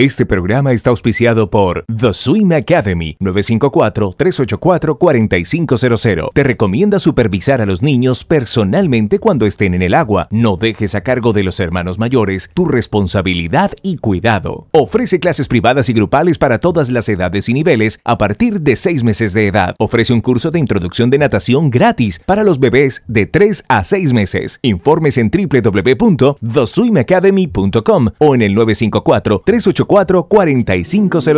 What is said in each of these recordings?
Este programa está auspiciado por The Swim Academy 954-384-4500. Te recomienda supervisar a los niños personalmente cuando estén en el agua. No dejes a cargo de los hermanos mayores tu responsabilidad y cuidado. Ofrece clases privadas y grupales para todas las edades y niveles a partir de 6 meses de edad. Ofrece un curso de introducción de natación gratis para los bebés de 3 a 6 meses. Informes en www.theswimacademy.com o en el 954 384 4500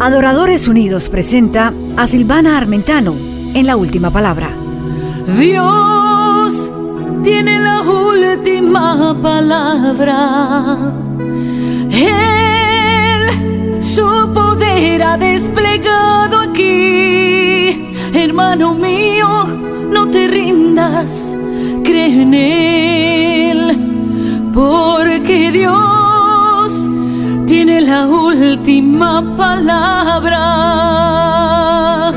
Adoradores Unidos presenta a Silvana Armentano en la última palabra. Dios tiene la última palabra. Él su poder ha desplegado aquí. Hermano mío, no te rindas, cree en Él, última palabra.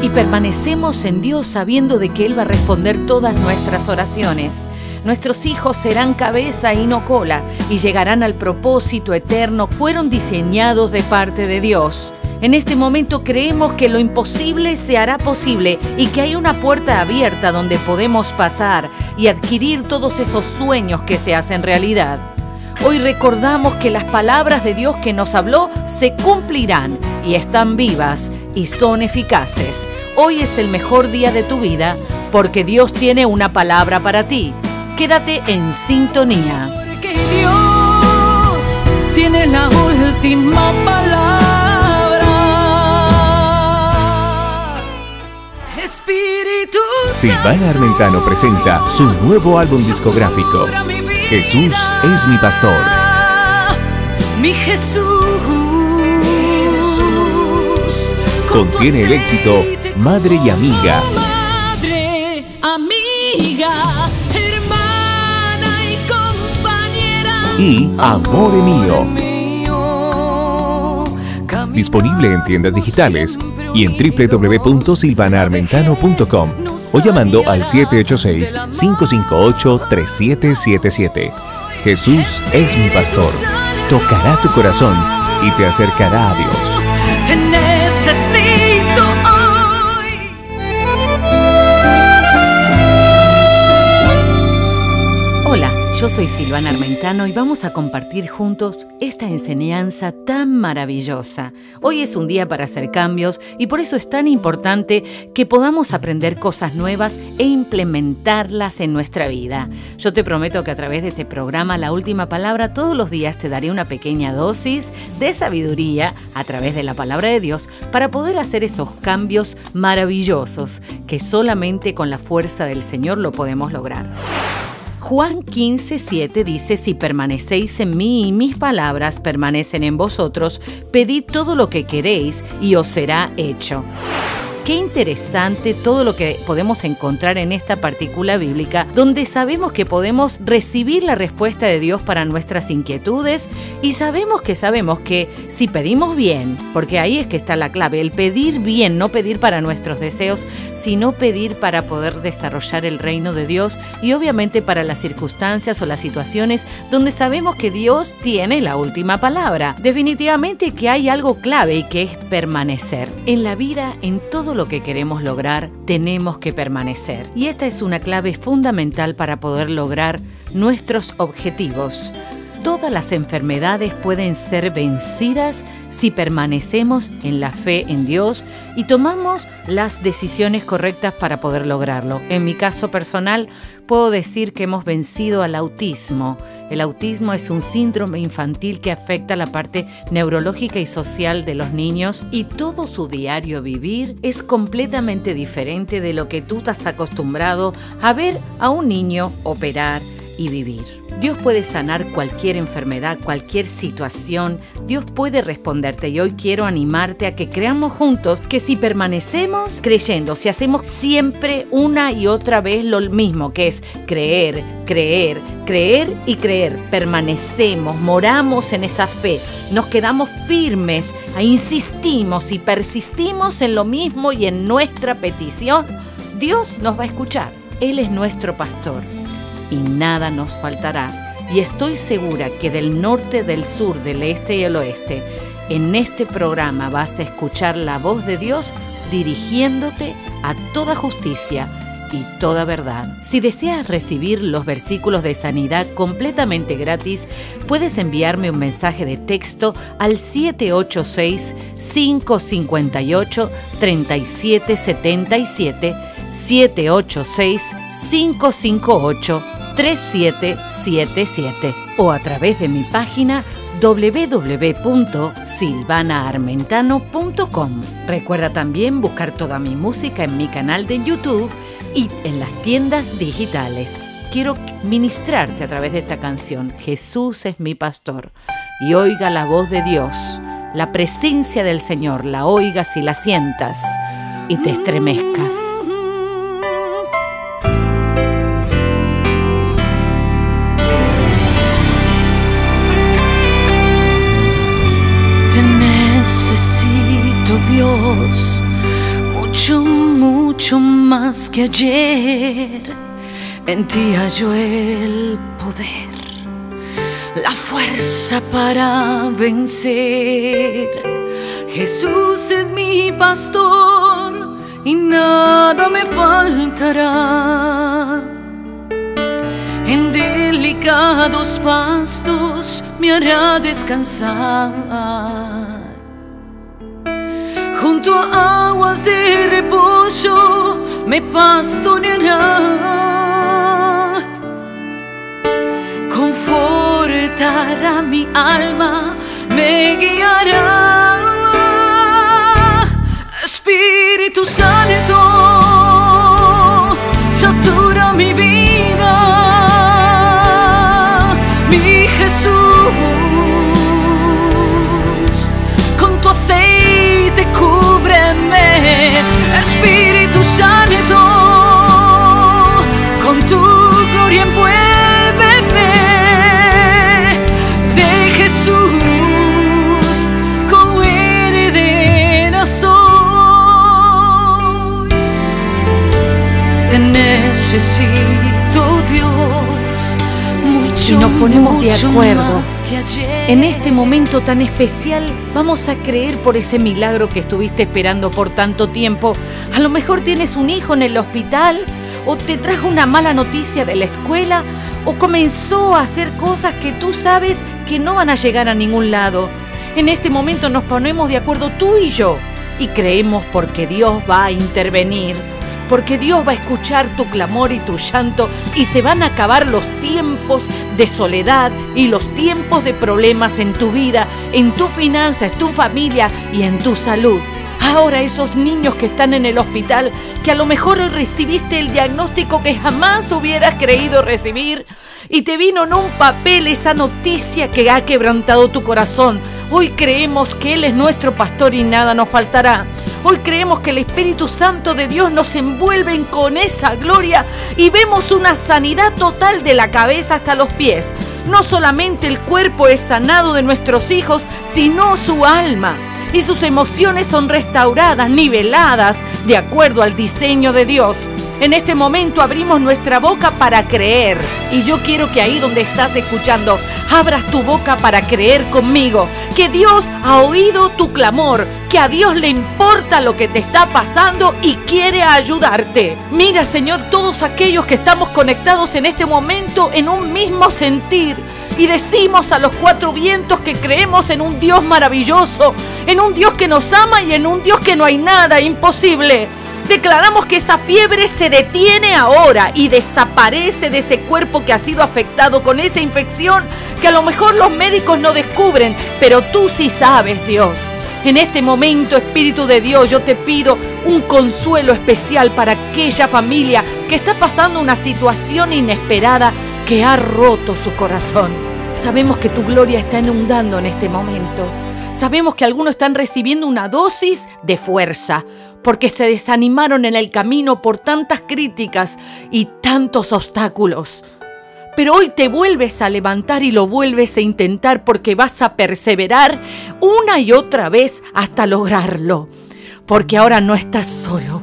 Y permanecemos en Dios sabiendo de que Él va a responder todas nuestras oraciones. Nuestros hijos serán cabeza y no cola y llegarán al propósito eterno. Fueron diseñados de parte de Dios. En este momento creemos que lo imposible se hará posible y que hay una puerta abierta donde podemos pasar y adquirir todos esos sueños que se hacen realidad. Hoy recordamos que las palabras de Dios que nos habló se cumplirán y están vivas y son eficaces. Hoy es el mejor día de tu vida porque Dios tiene una palabra para ti. Quédate en sintonía. Porque Dios tiene la última palabra. Espíritu Silvana Armentano presenta su nuevo álbum discográfico. Jesús es mi pastor. Mi Jesús. Contiene el éxito Madre y Amiga. Madre, amiga, hermana y compañera. Y Amor mío. Disponible en tiendas digitales y en www.silvanaarmentano.com o llamando al 786-558-3777. Jesús es mi pastor. Tocará tu corazón y te acercará a Dios. Yo soy Silvana Armentano y vamos a compartir juntos esta enseñanza tan maravillosa. Hoy es un día para hacer cambios y por eso es tan importante que podamos aprender cosas nuevas e implementarlas en nuestra vida. Yo te prometo que a través de este programa La Última Palabra todos los días te daré una pequeña dosis de sabiduría a través de la palabra de Dios para poder hacer esos cambios maravillosos que solamente con la fuerza del Señor lo podemos lograr. Juan 15:7 dice, si permanecéis en mí y mis palabras permanecen en vosotros, pedid todo lo que queréis y os será hecho. Qué interesante todo lo que podemos encontrar en esta partícula bíblica, donde sabemos que podemos recibir la respuesta de Dios para nuestras inquietudes y sabemos que sabemos que si pedimos bien, porque ahí es que está la clave, el pedir bien, no pedir para nuestros deseos, sino pedir para poder desarrollar el reino de Dios y obviamente para las circunstancias o las situaciones donde sabemos que Dios tiene la última palabra. Definitivamente que hay algo clave y que es permanecer. En la vida, en todo lo que queremos lograr, tenemos que permanecer. Y esta es una clave fundamental para poder lograr nuestros objetivos. Todas las enfermedades pueden ser vencidas si permanecemos en la fe en Dios y tomamos las decisiones correctas para poder lograrlo. En mi caso personal, puedo decir que hemos vencido al autismo. El autismo es un síndrome infantil que afecta la parte neurológica y social de los niños y todo su diario vivir es completamente diferente de lo que tú estás acostumbrado a ver a un niño operar vivir. Dios puede sanar cualquier enfermedad, cualquier situación. Dios puede responderte y hoy quiero animarte a que creamos juntos que si permanecemos creyendo, si hacemos siempre una y otra vez lo mismo, que es creer, creer, creer y creer, permanecemos, moramos en esa fe, nos quedamos firmes, e insistimos y persistimos en lo mismo y en nuestra petición, Dios nos va a escuchar. Él es nuestro pastor y nada nos faltará. y estoy segura que del norte, del sur, del este y el oeste, en este programa vas a escuchar la voz de Dios dirigiéndote a toda justicia y toda verdad. Si deseas recibir los versículos de sanidad completamente gratis, puedes enviarme un mensaje de texto al 786-558-3777, 786-558-3777 o a través de mi página www.silvanaarmentano.com. Recuerda también buscar toda mi música en mi canal de YouTube y en las tiendas digitales. Quiero ministrarte a través de esta canción. Jesús es mi pastor. Y oiga la voz de Dios. La presencia del Señor la oigas y la sientas y te estremezcas. Más que ayer. En ti hallo el poder, la fuerza para vencer. Jesús es mi pastor y nada me faltará. En delicados pastos me hará descansar. Junto a aguas de reposo me pastoreará. Confortará mi alma, me guiará. Espíritu Santo, satura mi vida, necesito, Dios, mucho, Y nos ponemos de acuerdo. En este momento tan especial vamos a creer por ese milagro que estuviste esperando por tanto tiempo. A lo mejor tienes un hijo en el hospital o te trajo una mala noticia de la escuela o comenzó a hacer cosas que tú sabes que no van a llegar a ningún lado. En este momento nos ponemos de acuerdo tú y yo y creemos porque Dios va a intervenir porque Dios va a escuchar tu clamor y tu llanto y se van a acabar los tiempos de soledad y los tiempos de problemas en tu vida, en tu finanzas, en tu familia y en tu salud. Ahora esos niños que están en el hospital, que a lo mejor recibiste el diagnóstico que jamás hubieras creído recibir y te vino en un papel esa noticia que ha quebrantado tu corazón. Hoy creemos que Él es nuestro pastor y nada nos faltará. Hoy creemos que el Espíritu Santo de Dios nos envuelve con esa gloria y vemos una sanidad total de la cabeza hasta los pies. No solamente el cuerpo es sanado de nuestros hijos, sino su alma. Y sus emociones son restauradas, niveladas, de acuerdo al diseño de Dios. En este momento abrimos nuestra boca para creer. Y yo quiero que ahí donde estás escuchando, abras tu boca para creer conmigo. Que Dios ha oído tu clamor. Que a Dios le importa lo que te está pasando y quiere ayudarte. Mira, Señor, todos aquellos que estamos conectados en este momento en un mismo sentir. Y decimos a los cuatro vientos que creemos en un Dios maravilloso, en un Dios que nos ama y en un Dios que no hay nada imposible. Declaramos que esa fiebre se detiene ahora y desaparece de ese cuerpo que ha sido afectado con esa infección que a lo mejor los médicos no descubren, pero tú sí sabes, Dios. En este momento, Espíritu de Dios, yo te pido un consuelo especial para aquella familia que está pasando una situación inesperada que ha roto su corazón. Sabemos que tu gloria está inundando en este momento. Sabemos que algunos están recibiendo una dosis de fuerza porque se desanimaron en el camino por tantas críticas y tantos obstáculos. Pero hoy te vuelves a levantar y lo vuelves a intentar porque vas a perseverar una y otra vez hasta lograrlo. Porque ahora no estás solo.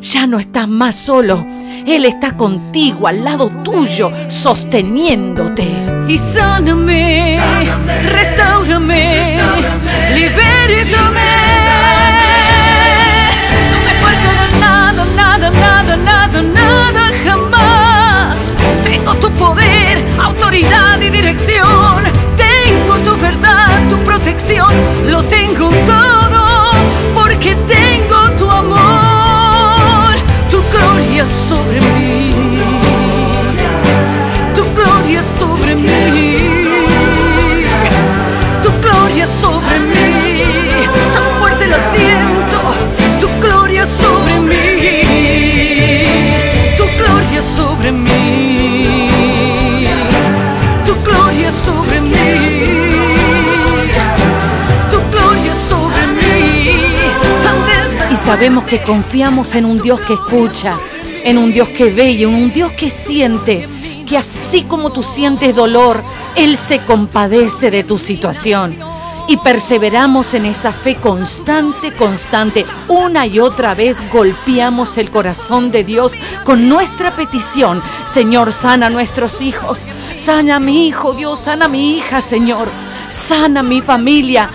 Ya no estás más solo. Él está contigo, al lado tuyo, sosteniéndote. y sáname, restaurame, libértame. Tengo tu poder, autoridad y dirección. Tengo tu verdad, tu protección. Lo tengo todo porque tengo sabemos que confiamos en un Dios que escucha, en un Dios que ve y en un Dios que siente, que así como tú sientes dolor, Él se compadece de tu situación. Y perseveramos en esa fe constante, constante. Una y otra vez golpeamos el corazón de Dios con nuestra petición. Señor, sana a nuestros hijos. Sana a mi hijo, Dios, sana a mi hija, Señor. Sana a mi familia.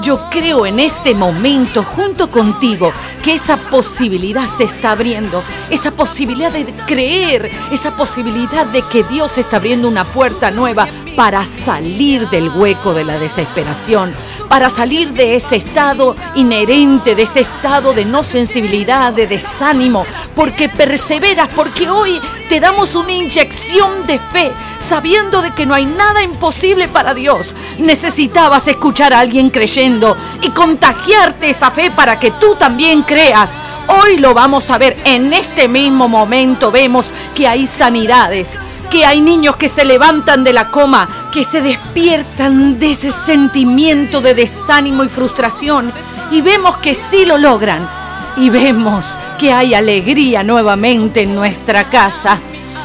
Yo creo en este momento, junto contigo, que esa posibilidad se está abriendo, esa posibilidad de creer, esa posibilidad de que Dios está abriendo una puerta nueva para salir del hueco de la desesperación, para salir de ese estado inherente, de ese estado de no sensibilidad, de desánimo, porque perseveras, porque hoy te damos una inyección de fe, sabiendo de que no hay nada imposible para Dios. Necesitabas escuchar a alguien creyendo y contagiarte esa fe para que tú también creas. Hoy lo vamos a ver, en este mismo momento vemos que hay sanidades que hay niños que se levantan de la coma, que se despiertan de ese sentimiento de desánimo y frustración y vemos que sí lo logran y vemos que hay alegría nuevamente en nuestra casa.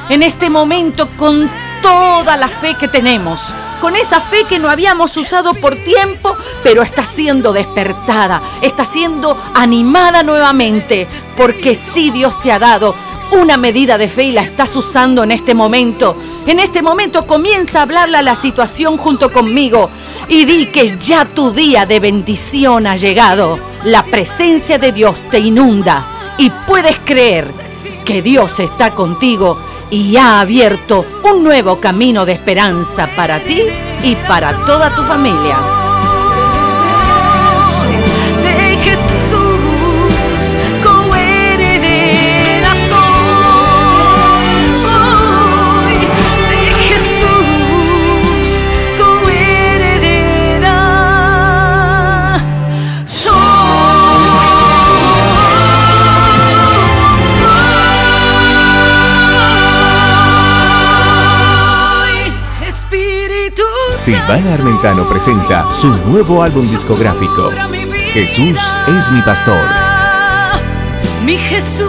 En este momento con toda la fe que tenemos, con esa fe que no habíamos usado por tiempo, pero está siendo despertada, está siendo animada nuevamente, porque sí Dios te ha dado una medida de fe y la estás usando en este momento. En este momento comienza a hablarle a la situación junto conmigo y di que ya tu día de bendición ha llegado. La presencia de Dios te inunda y puedes creer que Dios está contigo y ha abierto un nuevo camino de esperanza para ti y para toda tu familia. de Jesús, Silvana Armentano presenta su nuevo álbum discográfico, Jesús es mi pastor. Mi Jesús.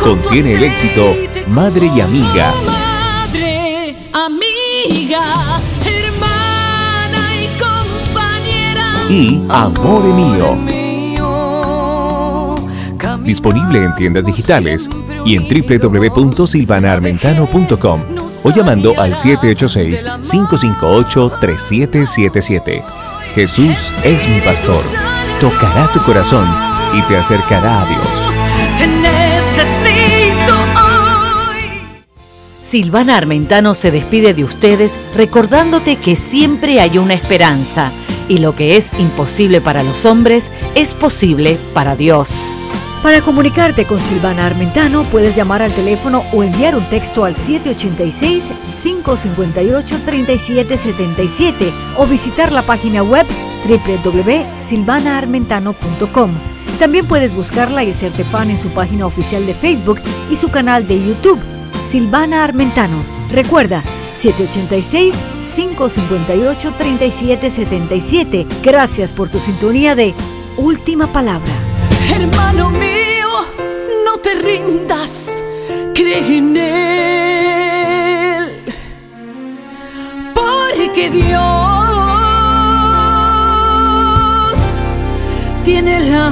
Contiene el éxito Madre y Amiga. Madre, amiga, hermana y compañera. Y Amore Mío. mío. Disponible en tiendas digitales y en www.silvanaarmentano.com o llamando al 786-558-3777. Jesús es mi pastor. Tocará tu corazón y te acercará a Dios. Te necesito hoy. Silvana Armentano se despide de ustedes recordándote que siempre hay una esperanza y lo que es imposible para los hombres es posible para Dios. Para comunicarte con Silvana Armentano puedes llamar al teléfono o enviar un texto al 786-558-3777 o visitar la página web www.silvanaarmentano.com. También puedes buscarla y hacerte fan en su página oficial de Facebook y su canal de YouTube, Silvana Armentano. Recuerda, 786-558-3777. Gracias por tu sintonía de Última Palabra. Hermano mío, no te rindas, cree en Él. Porque Dios tiene la